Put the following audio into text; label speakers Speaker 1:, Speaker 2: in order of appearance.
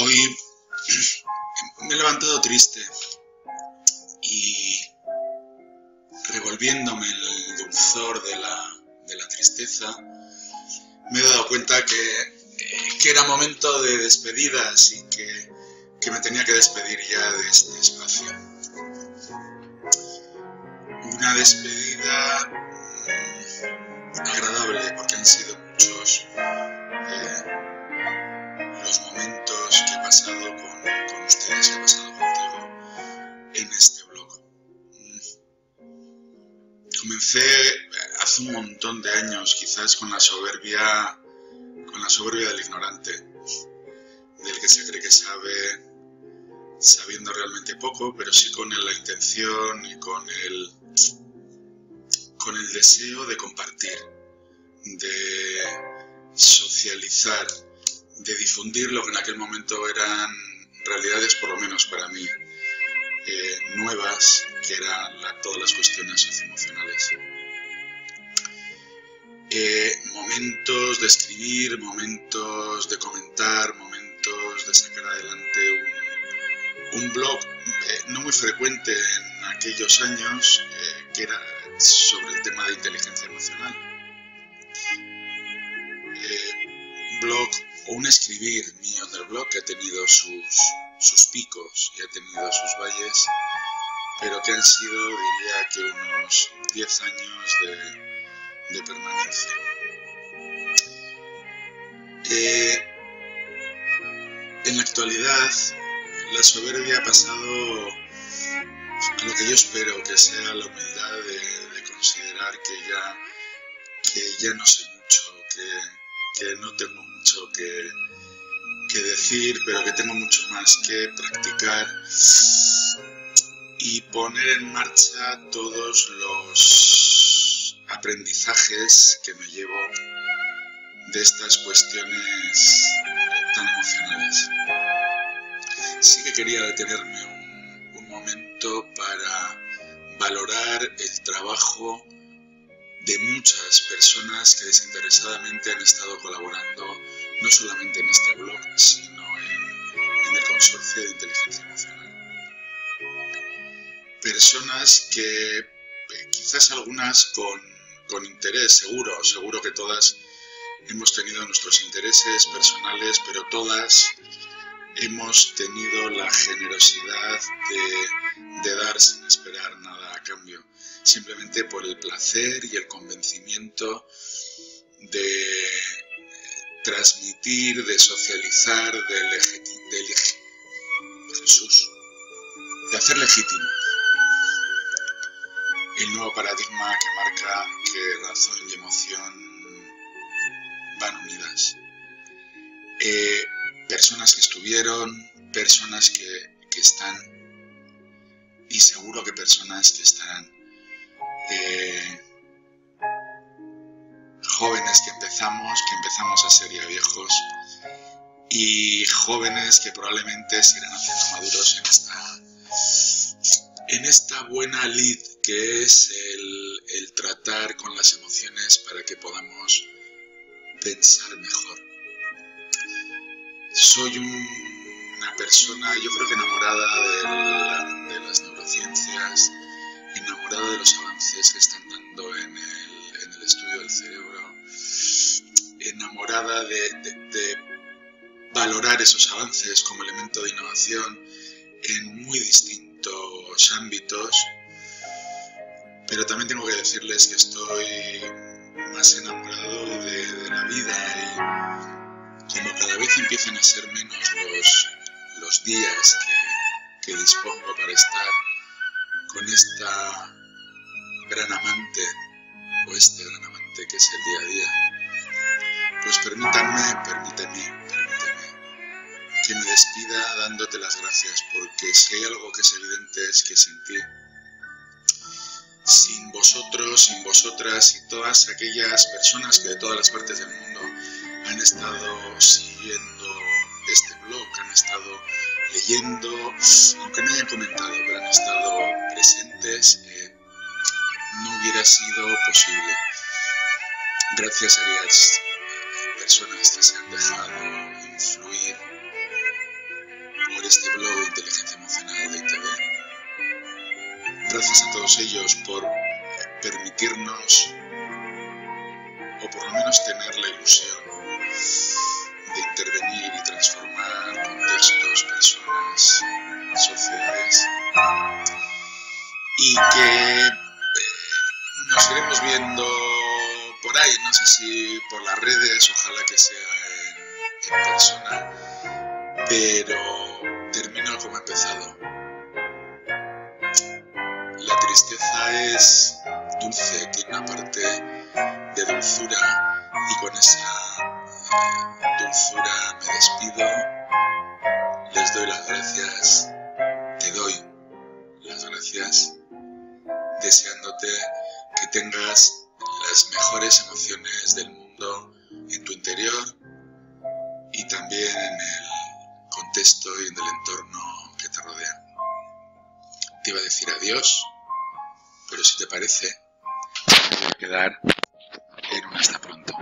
Speaker 1: Hoy me he levantado triste y revolviéndome el dulzor de la, tristeza, me he dado cuenta que, era momento de despedidas y que, que, me tenía que despedir ya de este espacio. Una despedida mm, agradable porque han sido hace un montón de años, quizás con la soberbia, con la soberbia del ignorante, del que se cree que sabe, sabiendo realmente poco, pero sí con la intención y con el, con el deseo de compartir, de socializar, de difundir lo que en aquel momento eran realidades, por lo menos para mí, eh, nuevas, que eran todas las cuestiones socioemocionales. Eh, momentos de escribir, momentos de comentar, momentos de sacar adelante un, blog eh, no muy frecuente en aquellos años, que era sobre el tema de inteligencia emocional. blog un escribir mío del blog que ha tenido sus, sus picos y ha tenido sus valles, pero que han sido, diría que unos 10 años de, permanencia. Eh, en la actualidad, la soberbia ha pasado a lo que yo espero que sea la humildad de, considerar que ya, que ya no sé mucho, que, que no tengo que, decir, pero que tengo mucho más que practicar y poner en marcha todos los aprendizajes que me llevo de estas cuestiones tan emocionales. Sí que quería detenerme un momento para valorar el trabajo de muchas personas que desinteresadamente han estado colaborando no solamente en este blog, sino en, el consorcio de inteligencia emocional. Personas que eh, quizás algunas con, con interés, seguro, seguro que todas hemos tenido nuestros intereses personales, pero todas hemos tenido la generosidad de, de, dar sin esperar nada a cambio, simplemente por el placer y el convencimiento de transmitir, de socializar, de, de, Jesús, de hacer legítimo el nuevo paradigma que marca que razón y emoción van unidas. Eh, personas que estuvieron, personas que, están y seguro que personas que estarán. Eh, jóvenes que empezamos, que empezamos a ser ya viejos, y jóvenes que probablemente se irán haciendo maduros en esta, en esta buena lid que es el, tratar con las emociones para que podamos pensar mejor. Soy una persona, yo creo que enamorada de las neurociencias, enamorada de los avances que están enamorada de, valorar esos avances como elemento de innovación en muy distintos ámbitos, pero también tengo que decirles que estoy más enamorado de, la vida y como cada vez empiezan a ser menos los, días que dispongo para estar con esta gran amante o este gran amante que es el día a día pues permítanme, permíteme, permíteme que me despida dándote las gracias, porque si hay algo que es evidente es que sin ti, sin vosotros, sin vosotras y todas aquellas personas que de todas las partes del mundo han estado siguiendo este blog, han estado leyendo, aunque no hayan comentado, pero han estado presentes, eh, no hubiera sido posible. Gracias a Dios personas que se han dejado influir por este blog de inteligencia emocional de ITV. Gracias a todos ellos por permitirnos, o por lo menos tener la ilusión de intervenir y transformar contextos, personas, sociedades, y que eh, nos iremos viendo ahí, no sé si por las redes, ojalá que sea en, en persona, pero termino como he empezado. La tristeza es dulce, tiene una parte de dulzura y con esa eh, dulzura me despido. Les doy las gracias, te doy las gracias, deseándote que tengas las mejores emociones del mundo en tu interior y también en el contexto y en el entorno que te rodea. Te iba a decir adiós, pero si te parece, me voy a quedar en un hasta pronto.